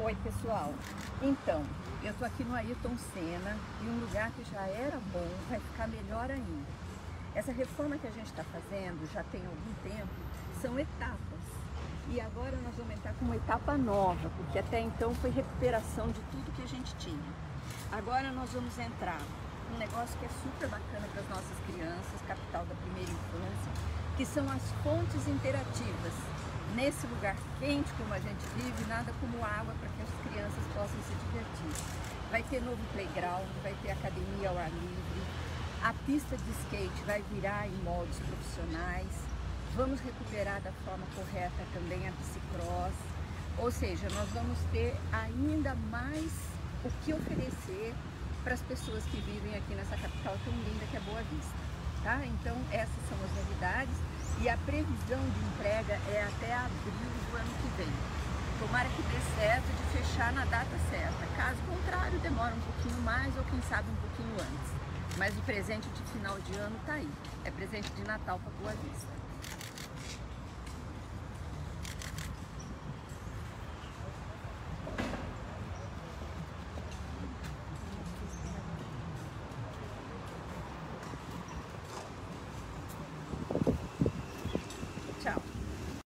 Oi pessoal, então, eu tô aqui no Ayrton Senna e um lugar que já era bom vai ficar melhor ainda. Essa reforma que a gente está fazendo já tem algum tempo, são etapas. E agora nós vamos entrar com uma etapa nova, porque até então foi recuperação de tudo que a gente tinha. Agora nós vamos entrar um negócio que é super bacana para as nossas crianças, capital da primeira infância, que são as fontes interativas nesse lugar quente como a gente vive, nada como água para que as crianças possam se divertir. Vai ter novo playground, vai ter academia ao ar livre, a pista de skate vai virar em modos profissionais, vamos recuperar da forma correta também a bicicross, ou seja, nós vamos ter ainda mais o que oferecer para as pessoas que vivem aqui nessa capital tão linda que é Boa Vista. Tá? Então essas são as novidades e a previsão de entrega é até abril do ano que vem. Tomara que dê certo de fechar na data certa. Caso contrário, demora um pouquinho mais ou quem sabe um pouquinho antes. Mas o presente de final de ano está aí. É presente de Natal para Boa Vista.